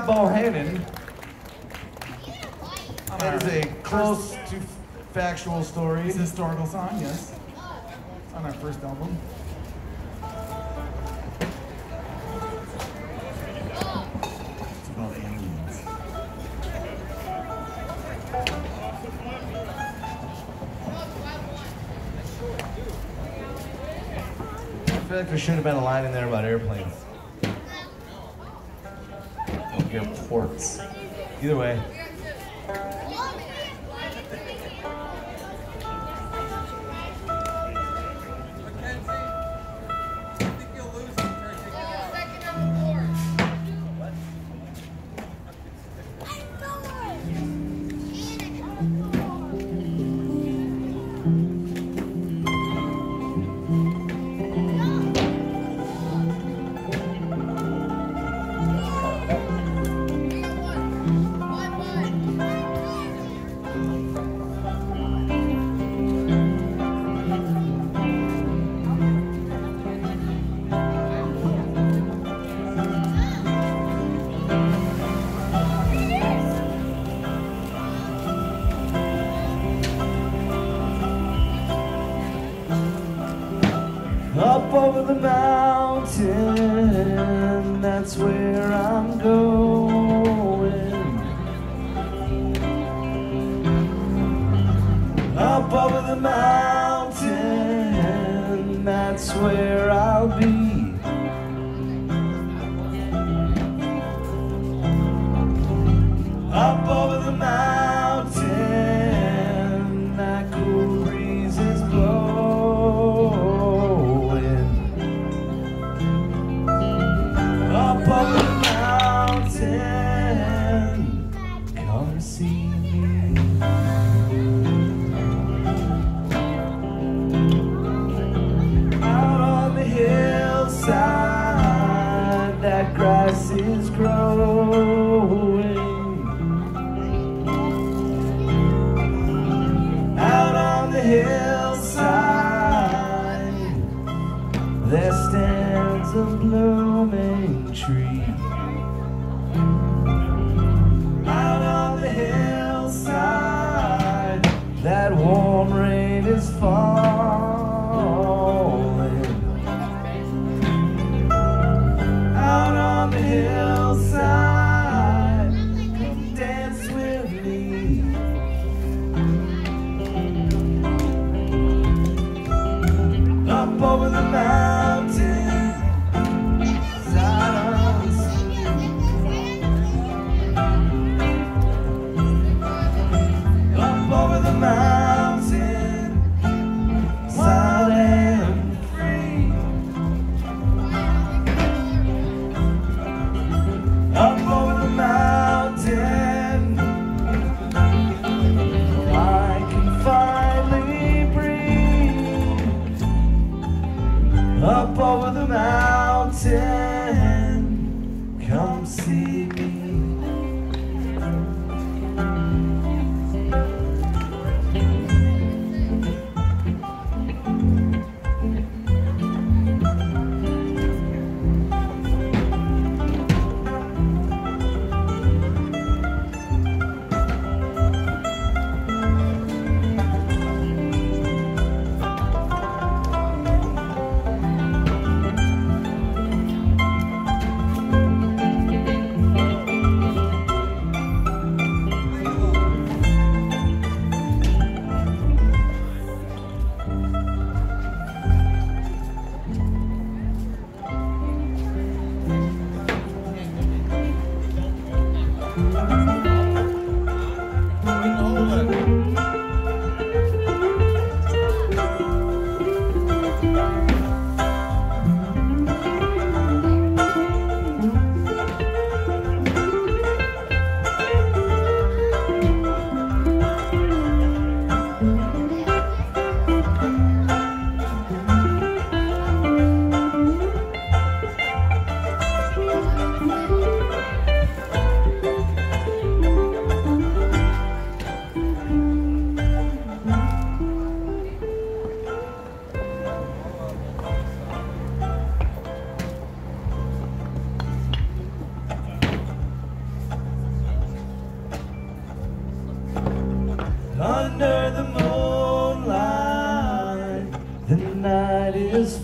Ball Heaven. That is a close to factual story. It's a historical song, yes. It's on our first album. It's about aliens. I feel like there should have been a line in there about airplanes. sports. Either way, over the mountain, that's where I'm going. Up over the mountain, that's where tree. up over the mountain. Come see me.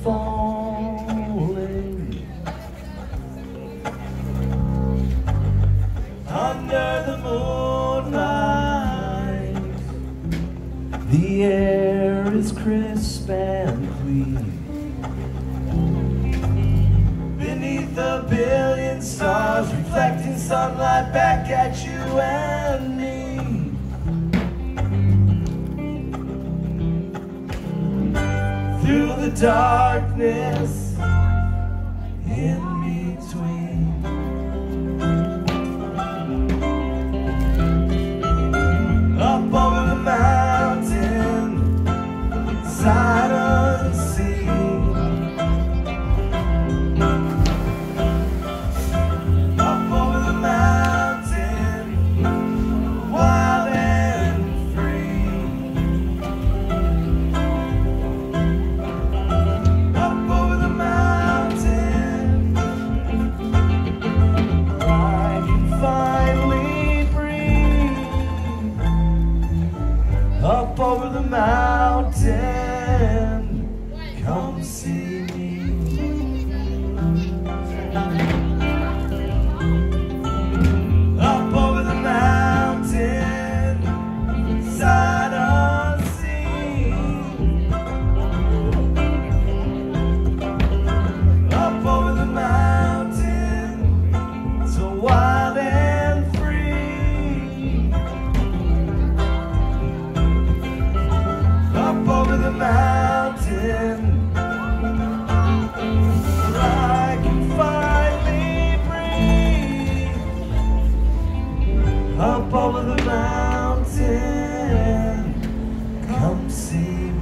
Rolling under the moonlight. The air is crisp and clean. Beneath a billion stars, reflecting sunlight back at you darkness Up over the mountain, come see me.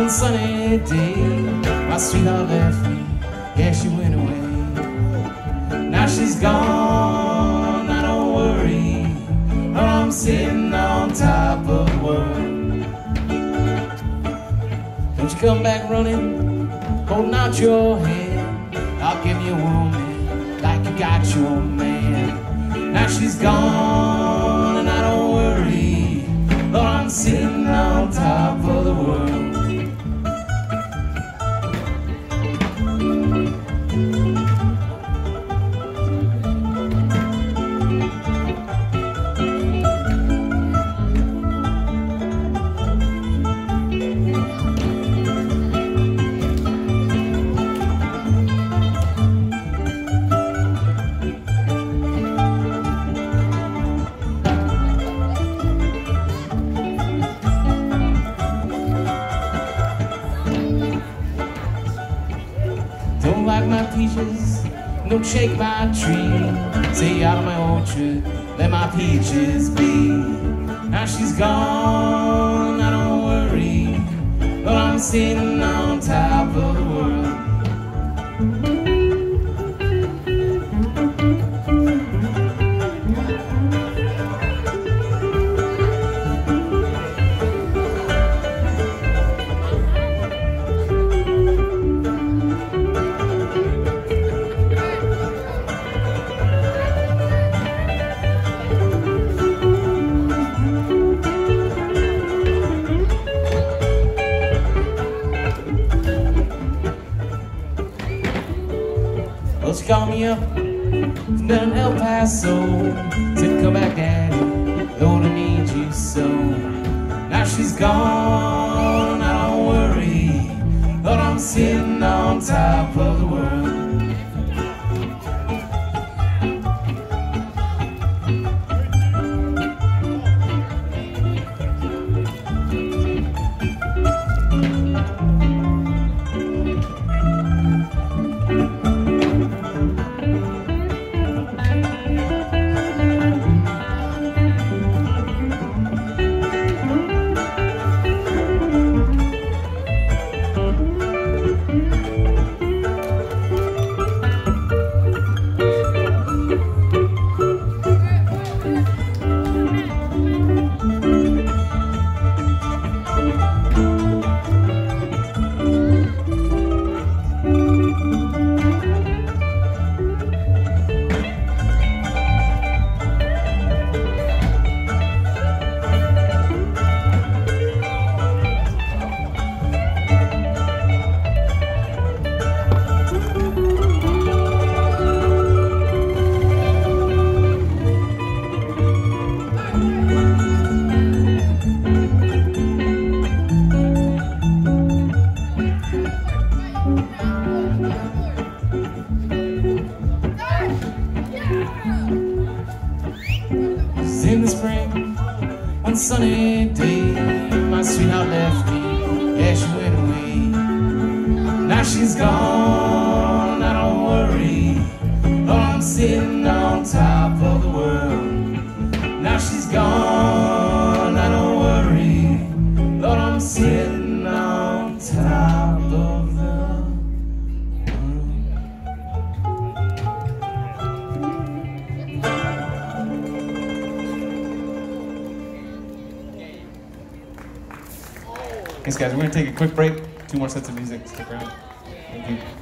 One sunny day, my sweetheart left me. Yeah, she went away. Now she's gone, I don't worry. But I'm sitting on top of the world. Don't you come back running, holding out your hand. I'll give you a woman like you got your man. Now she's gone, and I don't worry. But I'm sitting on top of the world. Don't like my peaches, don't shake my tree. Stay out of my orchard, let my peaches be. Now she's gone, I don't worry. But I'm sitting on top of the world. Called me up from down El Paso. Said, come back, Daddy, Lord, I need you so. Now she's gone, I don't worry. Lord, I'm sitting on top of the world. Guys. We're going to take a quick break. Two more sets of music. Stick around. Thank you.